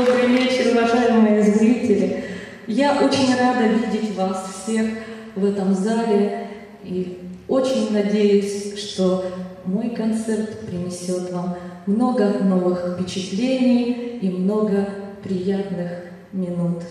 добрый вечер, уважаемые зрители. Я очень рада видеть вас всех в этом зале и очень надеюсь, что мой концерт принесет вам много новых впечатлений и много приятных минут.